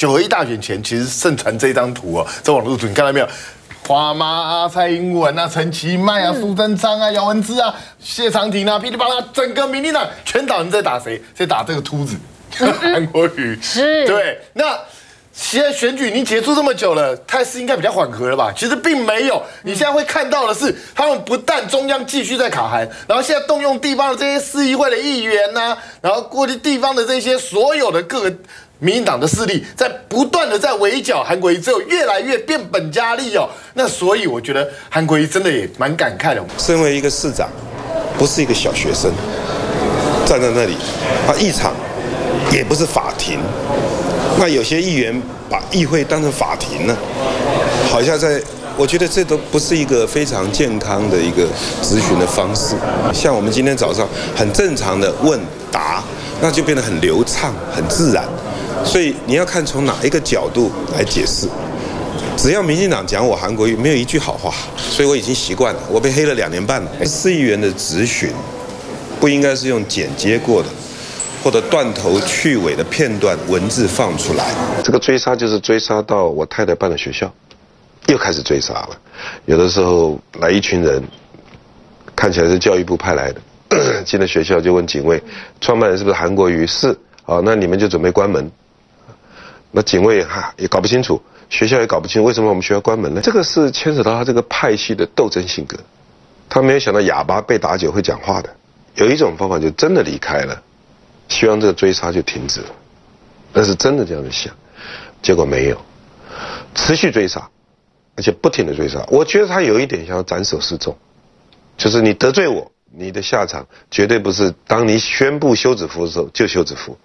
九合一大选前，其实盛传这张图哦，在网络图你看到没有？花妈啊，蔡英文啊，陈其迈啊，苏贞昌啊，姚文智啊，谢长廷啊，噼里啪啦，整个民进党全党人在打谁？在打这个秃子 韩国瑜。是，对，那。现在选举已经结束这么久了，态势应该比较缓和了吧？其实并没有，你现在会看到的是，他们不但中央继续在卡韩，然后现在动用地方的这些市议会的议员呐，然后过去地方的这些所有的各个民进党的势力，在不断的在围剿韩国瑜，只有越来越变本加厉哦。那所以我觉得韩国瑜真的也蛮感慨的。身为一个市长，不是一个小学生，站在那里，他一场也不是法庭。那有些议员把议会当成法庭呢，好像在，我觉得这都不是一个非常健康的一个咨询的方式。像我们今天早上很正常的问答，那就变得很流畅、很自然。所以你要看从哪一个角度来解释。只要民进党讲我韩国瑜没有一句好话，所以我已经习惯了。我被黑了两年半了。市议员的质询不应该是用剪接过的。或者断头去尾的片段文字放出来，这个追杀就是追杀到我太太办的学校，又开始追杀了。有的时候来一群人，看起来是教育部派来的，进了学校就问警卫，创办人是不是韩国瑜？是啊，那你们就准备关门。那警卫哈也搞不清楚，学校也搞不清为什么我们学校关门呢？这个是牵扯到他这个派系的斗争性格，他没有想到哑巴被打久会讲话的。有一种方法就真的离开了。希望这个追杀就停止了，但是真的这样子想，结果没有，持续追杀，而且不停的追杀。我觉得他有一点想要斩首示众，就是你得罪我，你的下场绝对不是当你宣布休止符的时候就休止符。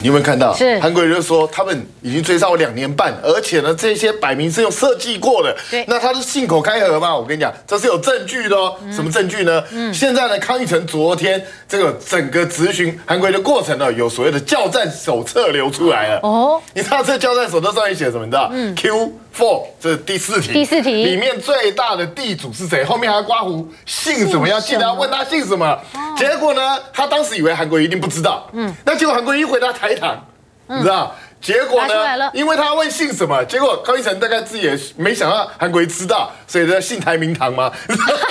你有没有看到？是韩国人就说他们已经追杀我两年半，而且呢，这些摆明是用设计过的。对，那他是信口开河吗？我跟你讲，这是有证据的哦。什么证据呢？嗯，现在呢，康裕成昨天这个整个咨询韩国瑜的过程呢，有所谓的教战手册流出来了。哦，你知道这教战手册上面写什么？你知道？嗯，Q four 这是第四题。第四题里面最大的地主是谁？后面还要刮胡，姓什么？要记得要问他姓什么。结果呢，他当时以为韩国瑜一定不知道。嗯，那结果韩国瑜一回答台糖。你知道结果呢？因为他问姓什么，结果高一成大概自己也没想到韩国知道，所以他姓台名堂嘛？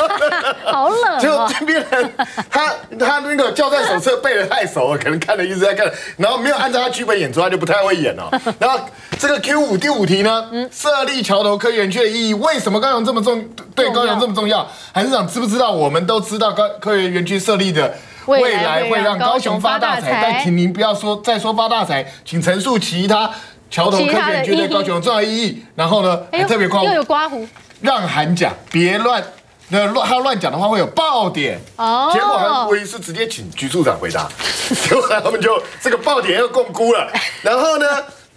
好冷。就这边人，他他那个教战手册背的太熟了，可能看了一直在看，然后没有按照他剧本演出，他就不太会演了。然后这个 Q 五第五题呢，设立桥头科园区的意义，为什么高雄这么重？对高雄这么重要？韩市长知不知道？我们都知道高科园园区设立的。未来会让高雄发大财，但请您不要说再说发大财，请陈述其他桥头科学区对高雄重要意义。然后呢，特别夸又有刮胡，让韩讲别乱，那乱他乱讲的话会有爆点。哦，结果韩国瑜是直接请局处长回答，结果他们就这个爆点又共估了。然后呢？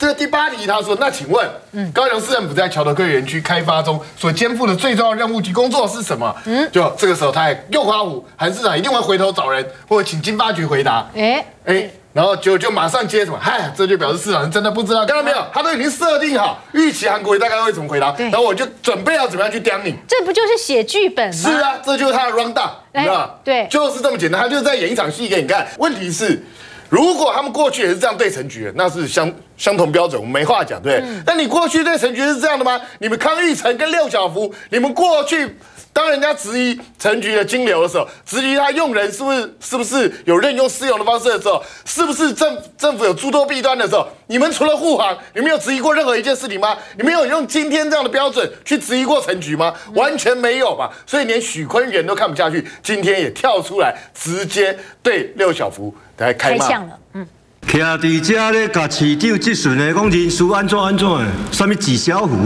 这个第八题，他说：“那请问，高雄市政府在桥头科园区开发中所肩负的最重要任务及工作是什么？”嗯，就这个时候，他还又夸胡韩市长一定会回头找人，或者请经发局回答。哎哎，然后就就马上接什么？嗨，这就表示市长真的不知道，看到没有？他都已经设定好预期韩国瑜大概会怎么回答，然后我就准备要怎么样去刁你。这不就是写剧本吗？是啊，这就是他的 round down，你知道对，就是这么简单，他就是在演一场戏给你看。问题是。如果他们过去也是这样对陈局，那是相相同标准，我们没话讲，对。但你过去对陈局是这样的吗？你们康裕成跟六小福，你们过去当人家质疑陈局的金流的时候，质疑他用人是不是是不是有任用私用的方式的时候，是不是政政府有诸多弊端的时候，你们除了护航，你们有质疑过任何一件事情吗？你们有用今天这样的标准去质疑过陈局吗？完全没有嘛。所以连许坤元都看不下去，今天也跳出来直接对六小福。开枪了，嗯。徛伫遮咧，甲市长质询的，讲人事安怎安怎的，什么纪小户，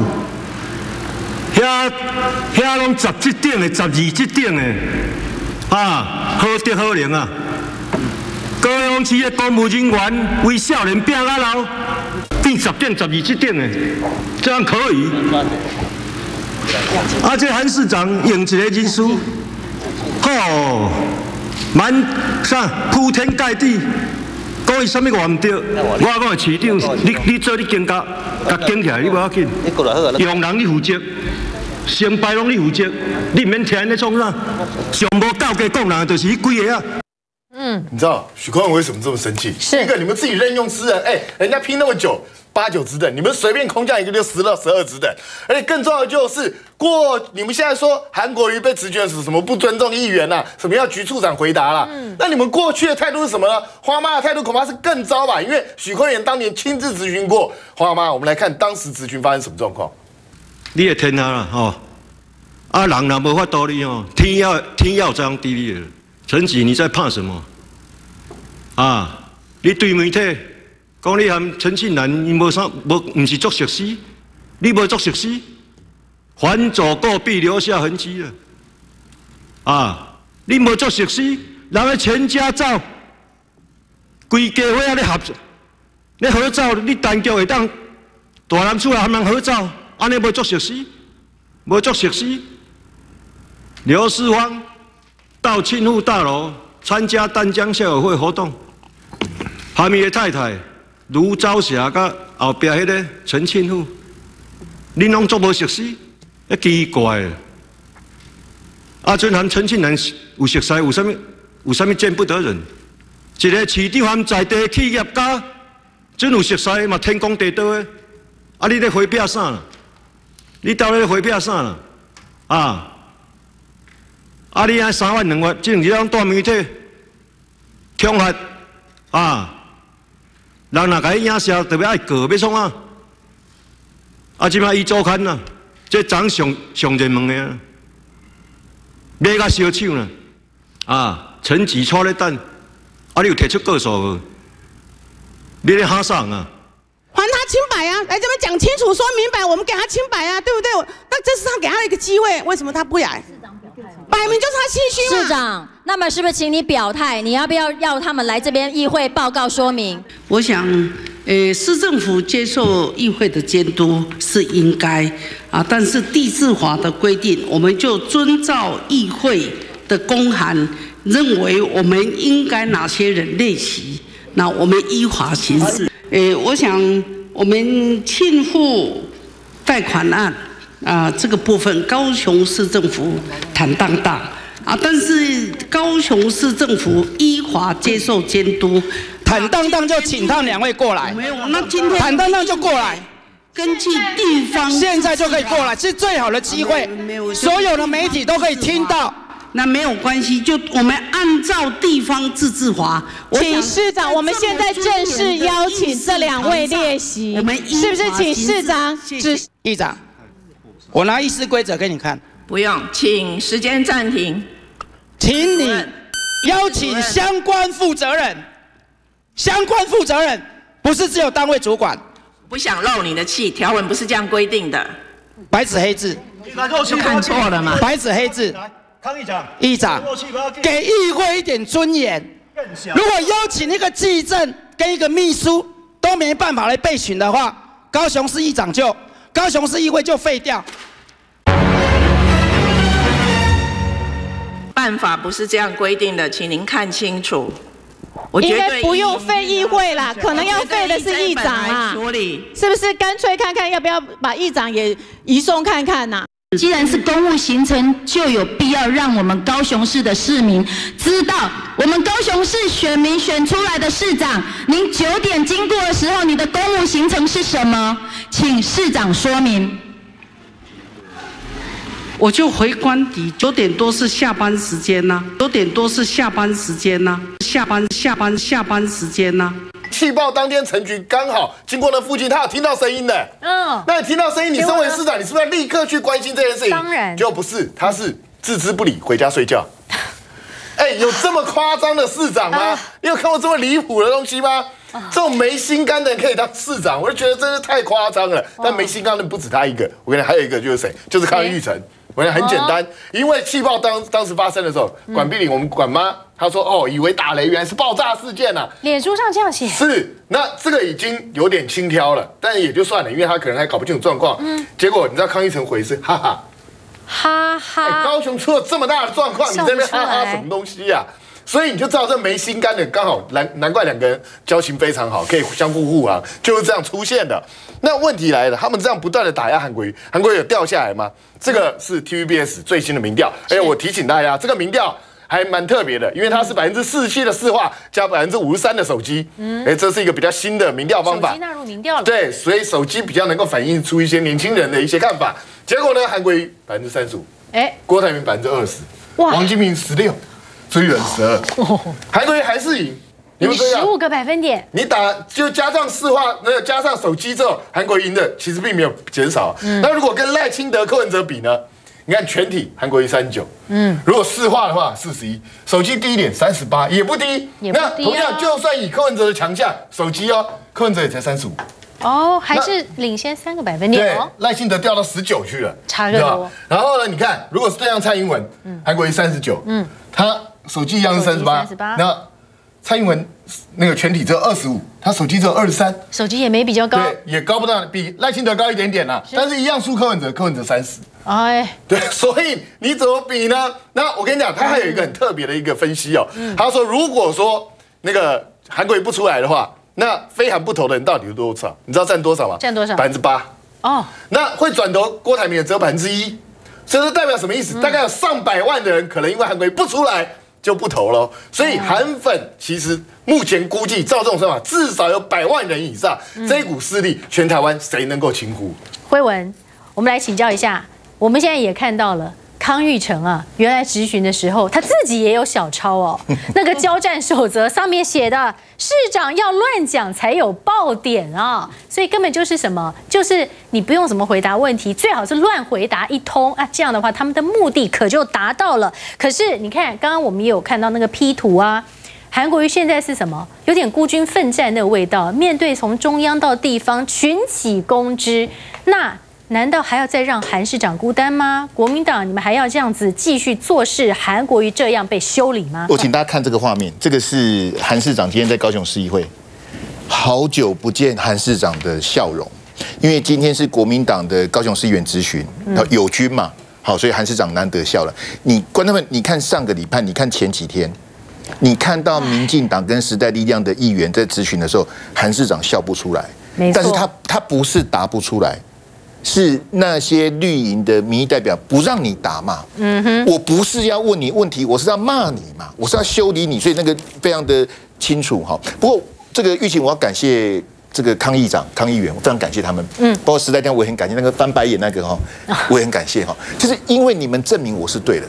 遐遐拢十级顶的，十二级顶的，啊，好得好灵啊！高雄市的公务人员为少年拼到老，变十点十二级顶的，这样可以。啊，这韩市长用一个人事，好。满啥铺天盖地，讲伊什么话唔对，我讲市长，你你做你更加，甲警起来你无要紧，用人你负责，成败拢你负责，你免听人咧创啥，上无高价讲人就是伊几个啊。嗯，你知道许坤为什么这么生气？是。一个你们自己任用私人，哎，人家拼那么久。八九职等，你们随便空降一个就十到十二职等，而且更重要的就是过你们现在说韩国瑜被直觉是什么不尊重议员呐、什么要局处长回答啦，那你们过去的态度是什么呢？花妈的态度恐怕是更糟吧，因为许坤元当年亲自咨询过花妈，我们来看当时咨询发生什么状况。你会天下啦吼，啊人若无法度你哦，天要天要这样地你了。陈吉，你在怕什么？啊，你对媒体讲你和陈庆南因无啥无，毋是作熟悉，你无作熟悉，反左过必留下痕迹了。啊，你无作熟悉，人的全家照，规家伙啊咧合，咧合照，你单脚会当大人厝内含人合照，安尼无作熟悉，无作熟悉。刘世芳到庆富大楼参加丹江校友会活动，含伊的太太卢昭霞甲后壁迄个陈庆富，恁拢做无熟悉，一奇怪。啊，阵含陈庆南有熟悉，有啥物有啥物见不得人？一个市长含在地企业家，真有熟悉嘛天公地道的。啊，你咧回避啥？你到底咧回避啥？啊！啊！你安三万两万，这两日大媒体恐吓啊！人若甲伊影射，特别爱告，要创啊！啊！即摆伊周刊啊，这长上上热门的啊，买甲烧手呢啊！陈吉初咧等，啊！你有提出告诉无？你咧哈啥啊？还他清白啊！来这边讲清楚、说明白，我们给他清白啊，对不对？那这是他给他的一个机会，为什么他不来？摆明就是他心虚嘛。市长，那么是不是请你表态？你要不要要他们来这边议会报告说明？我想，呃，市政府接受议会的监督是应该啊，但是地质法的规定，我们就遵照议会的公函，认为我们应该哪些人列席，那我们依法行事。呃，我想我们庆富贷款案啊，这个部分高雄市政府坦荡荡啊，但是高雄市政府依法接受监督。坦荡荡就请他们两位过来，没有，那今天坦荡荡就过来，根据地方，现在就可以过来，是最好的机会，所有的媒体都可以听到。那没有关系，就我们按照地方自治法，请市长，我们现在正式邀请这两位列席，我们是不是请市长是？议长，我拿议事规则给你看，不用，请时间暂停。请你邀请相关负责人，相关负责人不是只有单位主管，不想漏你的气，条文不是这样规定的，白纸黑字，看错了吗？白纸黑字。康议长，议长，给议会一点尊严。如果邀请一个记证跟一个秘书都没办法来备询的话，高雄市议长就高雄市议会就废掉。办法不是这样规定的，请您看清楚。我应该不用废议会啦，可能要废的是议长啊，是不是？干脆看看要不要把议长也移送看看呐、既然是公务行程，就有必要让我们高雄市的市民知道，我们高雄市选民选出来的市长，您九点经过的时候，你的公务行程是什么？请市长说明。我就回官邸，九点多是下班时间呐、九点多是下班时间呐、下班下班下班时间呐、气爆当天陈局刚好经过那附近，他有听到声音的。嗯，那你听到声音，你身为市长，你是不是要立刻去关心这件事情？当然就不是，他是置之不理，回家睡觉。哎，有这么夸张的市长吗啊？你有看过这么离谱的东西吗？这种没心肝的人可以当市长，我就觉得真是太夸张了。但没心肝的不止他一个，我跟你，还有一个就是谁？就是康裕成。我跟你讲很简单，因为气爆当当时发生的时候，管碧玲我们管妈，她说哦，以为打雷，原来是爆炸事件呐、啊。脸书上这样写，是，那这个已经有点轻佻了，但也就算了，因为他可能还搞不清楚状况。嗯，结果你知道康一成回是哈哈，哈哎，哈，高雄出了这么大的状况，你笑不在那边哈哈什么东西呀、所以你就知道这没心肝的，刚好难难怪两个人交情非常好，可以相互护航，就是这样出现的。那问题来了，他们这样不断的打压韩国瑜，韩国瑜有掉下来吗？这个是 TVBS 最新的民调，哎我提醒大家，这个民调还蛮特别的，因为它是百分之四十七的市话加百分之五十三的手机，嗯，哎，这是一个比较新的民调方法手机，纳入民调了。对，所以手机比较能够反映出一些年轻人的一些看法。结果呢，韩国瑜百分之三十五，哎，郭台铭百分之二十，哇王金平十六，朱立伦十二，韩国瑜还是赢。你有们十五个百分点，你打就加上四化，那个加上手机之后，韩国瑜赢的其实并没有减少。嗯。那如果跟赖清德、柯文哲比呢？你看全体韩国瑜三十九，嗯，如果四化的话四十一，手机低一点三十八，也不低。那同样，就算以柯文哲的强项，手机哦，柯文哲也才三十五。哦，还是领先三个百分对点哦。，赖清德掉到十九去了，差更你知道多然后呢，你看，如果是对上蔡英文，韩国瑜三十九，嗯，他手机一样是三十八，38那蔡英文那个全体只有二十五，他手机只有二十三，手机也没比较高，对，也高不到，比赖清德高一点点啦，但是一样输柯文哲，柯文哲三十。哎，对，所以你怎么比呢？那我跟你讲，他还有一个很特别的一个分析哦。嗯他说，如果说那个韩国瑜不出来的话，那非韩不投的人到底有多少？你知道占多少吗？占多少百分之八。哦，那会转投郭台铭的只有百分之一，所以说代表什么意嗯思？大概有上百万的人可能因为韩国瑜不出来就不投了。所以韩粉其实目前估计照这种说法，至少有百万人以上，嗯这一股势力，全台湾谁能够轻忽？辉文，我们来请教一下，我们现在也看到了。康玉成啊，原来质询的时候，他自己也有小抄哦。那个交战守则上面写的，市长要乱讲才有爆点啊，所以根本就是什么，就是你不用怎么回答问题，最好是乱回答一通啊，这样的话他们的目的可就达到了。可是你看，刚刚我们也有看到那个 P 图啊，韩国瑜现在是什么？有点孤军奋战那个味道。面对从中央到地方群起攻之，那难道还要再让韩市长孤单吗？国民党，你们还要这样子继续做事？韩国瑜这样被修理吗？我请大家看这个画面，这个是韩市长今天在高雄市议会，好久不见韩市长的笑容，因为今天是国民党的高雄市议员咨询，友军嘛，好，所以韩市长难得笑了。你观众们，你看上个礼拜，你看前几天，你看到民进党跟时代力量的议员在咨询的时候，韩市长笑不出来，但是他他不是答不出来。是那些绿营的民意代表不让你打嘛？嗯哼，我不是要问你问题，我是要骂你嘛，我是要修理你，所以那个非常的清楚哈。不过这个疫情，我要感谢这个康议长、康议员，我非常感谢他们。嗯，包括时代力量，我也很感谢那个翻白眼那个哈，我也很感谢哈，就是因为你们证明我是对的。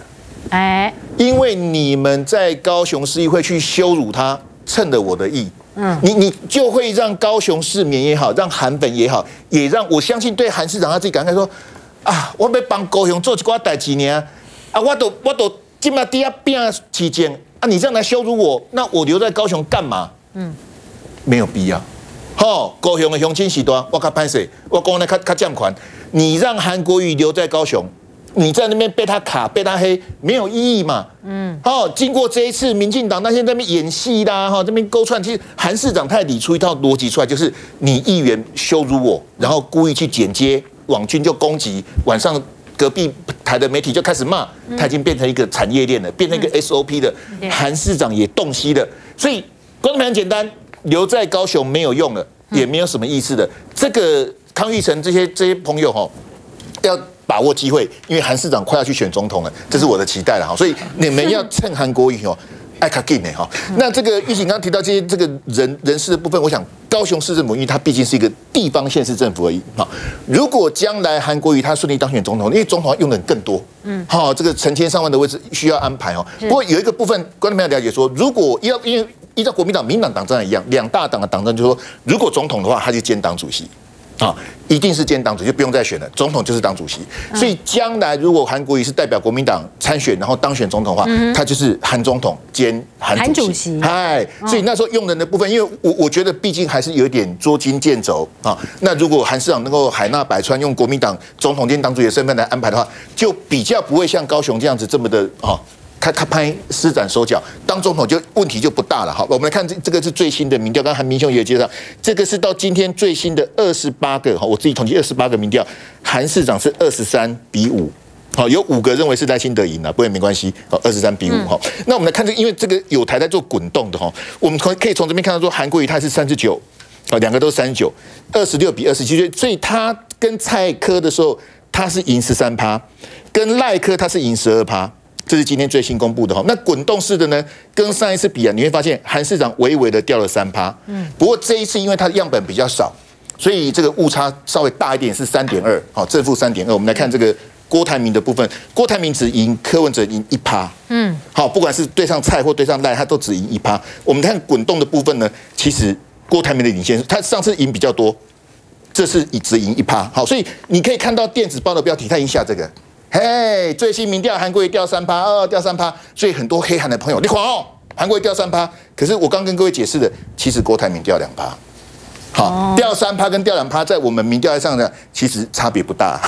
哎，因为你们在高雄市议会去羞辱他，趁了我的意，嗯，你你就会让高雄市民也好，让韩粉也好，也让我相信对韩市长他自己感慨说，啊，我要帮高雄做一寡代志呢，啊，我都我都今嘛底下变期间，啊，你这样来羞辱我，那我留在高雄干嘛？嗯，没有必要。好、高雄的雄亲时代，我较歹势，我讲的较较占款，你让韩国瑜留在高雄。你在那边被他卡、被他黑，没有意义嘛？嗯，好，经过这一次，民进党那些在那边演戏啦，哈，这边勾串，其实韩市长他也理出一套逻辑出来，就是你议员羞辱我，然后故意去剪接，网军就攻击，晚上隔壁台的媒体就开始骂，他已经变成一个产业链了，变成一个 SOP 的，韩市长也洞悉了，所以观众朋友很简单，留在高雄没有用了，也没有什么意思的。这个康裕成这些这些朋友哈，要把握机会，因为韩市长快要去选总统了，这是我的期待了哈。所以你们要趁韩国瑜哦。爱卡进呢哈，那这个玉警刚刚提到这些这个人人事的部分，我想高雄市政府因为它毕竟是一个地方县市政府而已哈。如果将来韩国瑜他顺利当选总统，因为总统用的人更多，嗯，好，这个成千上万的位置需要安排哦。不过有一个部分观众朋友了解说，如果要因为依照国民党、民党党章一样，两大党的党章就是说，如果总统的话，他就兼党主席。啊，一定是兼党主席，不用再选了，总统就是党主席。所以将来如果韩国瑜是代表国民党参选，然后当选总统的话，他就是韩总统兼韩韩主主席席。嗨，所以那时候用人的部分，因为我我觉得毕竟还是有一点捉襟见肘啊。那如果韩市长能够海纳百川，用国民党总统兼党主席的身份来安排的话，就比较不会像高雄这样子这么的啊。他他拍施展手脚，当总统就问题就不大了。好，我们来看这这个是最新的民调，刚刚韩明兄也有介绍，这个是到今天最新的二十八个哈，我自己统计二十八个民调，韩市长是二十三比五。好，有五个认为是赖清德赢了，不过也没关系。好，二十三比五哈。那我们来看这个，因为这个有台在做滚动的哈，我们从可以从这边看到说，韩国瑜他是三十九，啊，两个都三十九，二十六比二十七，所以他跟蔡科的时候他是赢十三趴，跟赖科他是赢十二趴。这是今天最新公布的哈。那滚动式的呢，跟上一次比啊，你会发现韩市长微微的掉了三趴。嗯，不过这一次因为它的样本比较少，所以这个误差稍微大一点，是三点二，好，正负三点二。我们来看这个郭台铭的部分，郭台铭只赢柯文哲赢一趴。嗯，好，不管是对上蔡或对上赖，他都只赢一趴。我们看滚动的部分呢，其实郭台铭的领先，他上次赢比较多。这是以只赢一趴，好，所以你可以看到电子报的标题，它已经下这个，嘿，最新民调韩国瑜掉三趴，哦，掉三趴，所以很多黑韩的朋友，你狂哦，韩国瑜掉三趴，可是我刚跟各位解释的，其实郭台铭掉两趴，好，掉三趴跟掉两趴，在我们民调上呢，其实差别不大，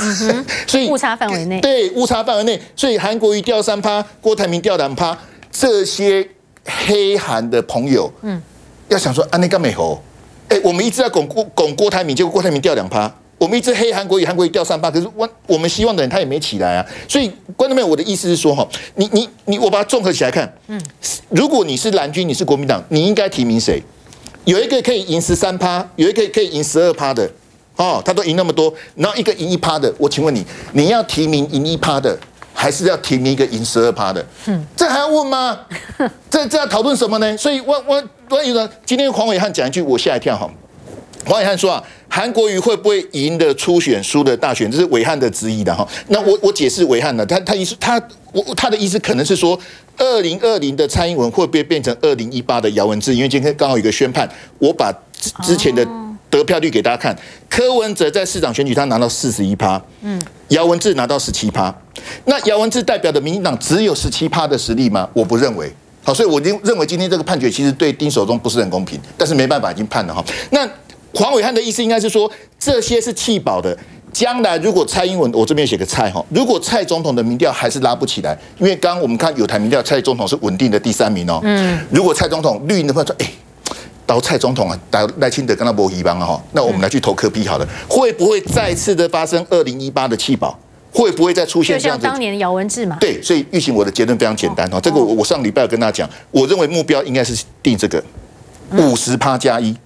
所以误差范围内，对，误差范围内，所以韩国瑜掉三趴，郭台铭掉两趴，这些黑韩的朋友，嗯，要想说安内干美猴。哎，我们一直在拱郭拱郭台铭，结果郭台铭掉两趴。我们一直黑韩国瑜，韩国瑜掉三趴。可是我我们希望的人他也没起来啊。所以观众朋友，我的意思是说哈，你你你，我把它综合起来看。嗯，如果你是蓝军，你是国民党，你应该提名谁？有一个可以赢十三趴，有一个可以赢十二趴的，哦，他都赢那么多，然后一个赢一趴的，我请问你，你要提名赢一趴的？还是要提名一个赢十二趴的，嗯这还要问吗？这这要讨论什么呢？所以，我我我有呢。今天黄伟汉讲一句，我吓一跳哈。黄伟汉说啊，韩国瑜会不会赢的初选，输的大选？这是伟汉的质疑的哈。那我我解释伟汉的，他他意思他我他的意思可能是说，二零二零的蔡英文会不会变成二零一八的姚文智？因为今天刚好有一个宣判，我把之前的。得票率给大家看，柯文哲在市长选举他拿到四十一趴，嗯，姚文智拿到十七趴，那姚文智代表的民进党只有十七趴的实力吗？我不认为，好，所以我认认为今天这个判决其实对丁守中不是很公平，但是没办法已经判了哈。那黄伟汉的意思应该是说这些是弃保的，将来如果蔡英文我这边写个蔡哈，如果蔡总统的民调还是拉不起来，因为刚刚我们看有台民调蔡总统是稳定的第三名哦，嗯，如果蔡总统绿营的话说，哎。到蔡总统啊，打赖清德跟他博一帮啊哈，那我们来去投科比好了，会不会再次的发生二零一八的弃保？会不会再出现这样子？就像当年姚文智嘛。对，所以玉行我的结论非常简单哈，这个我我上礼拜有跟大家讲，我认为目标应该是定这个五十趴加一，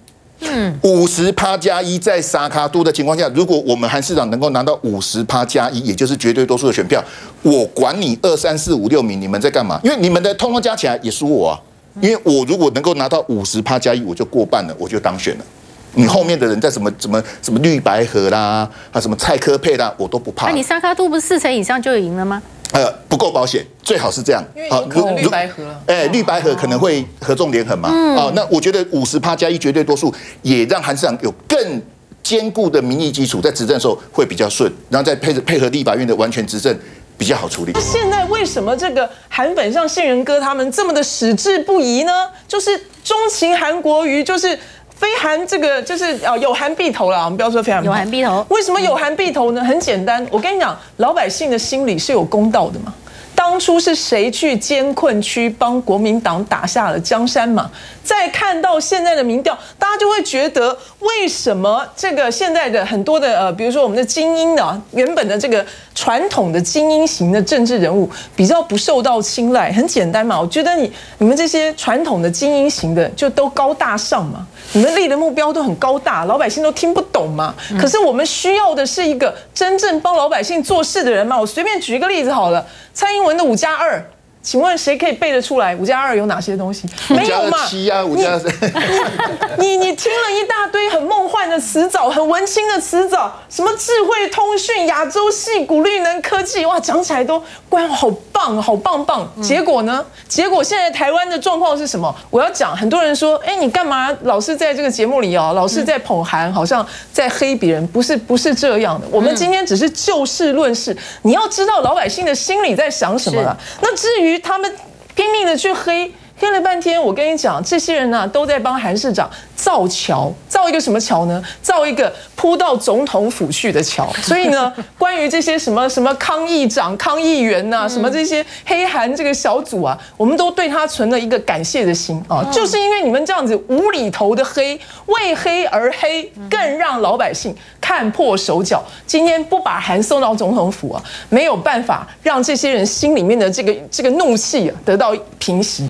五十趴加一在沙卡都的情况下，如果我们韩市长能够拿到五十趴加一，也就是绝对多数的选票，我管你二三四五六名，你们在干嘛？因为你们的通通加起来也输我啊。因为我如果能够拿到五十趴加一，我就过半了，我就当选了。你后面的人在什么什么什么绿白河啦，啊什么蔡科配啦，我都不怕。那你沙卡度不是四成以上就赢了吗？呃，不够保险，最好是这样。好，绿白河。哎，绿白河可能会合纵连横嘛。哦，那我觉得五十趴加一绝对多数，也让韩市长有更坚固的民意基础，在执政的时候会比较顺，然后再配配合立法院的完全执政。比较好处理。现在为什么这个韩粉像杏仁哥他们这么的矢志不移呢？就是钟情韩国瑜，就是非韩这个就是啊有韩必投了。我们不要说非韩有韩必投。为什么有韩必投呢？很简单，我跟你讲，老百姓的心里是有公道的嘛。当初是谁去艰困区帮国民党打下了江山嘛？再看到现在的民调，大家就会觉得，为什么这个现在的很多的呃，比如说我们的精英的原本的这个传统的精英型的政治人物比较不受到青睐？很简单嘛，我觉得你你们这些传统的精英型的就都高大上嘛，你们立的目标都很高大，老百姓都听不懂嘛。可是我们需要的是一个真正帮老百姓做事的人嘛。我随便举一个例子好了，蔡英文的五加二。请问谁可以背得出来？五加二有哪些东西？没有嘛？七啊，五加三。你你听了一大堆很梦幻的词藻，很文青的词藻，什么智慧通讯、亚洲系股、绿能科技，哇，讲起来都关好棒，好棒棒。结果呢？结果现在台湾的状况是什么？我要讲，很多人说，哎，你干嘛老是在这个节目里哦，老是在捧韩，好像在黑别人？不是，不是这样的。我们今天只是就事论事，你要知道老百姓的心里在想什么了。那至于。他们拼命的去黑。黑了半天，我跟你讲，这些人呢都在帮韩市长造桥，造一个什么桥呢？造一个铺到总统府去的桥。所以呢，关于这些什么什么康议长、康议员呐，什么这些黑韩这个小组啊，我们都对他存了一个感谢的心啊，就是因为你们这样子无厘头的黑，为黑而黑，更让老百姓看破手脚。今天不把韩送到总统府啊，没有办法让这些人心里面的这个这个怒气啊得到平息。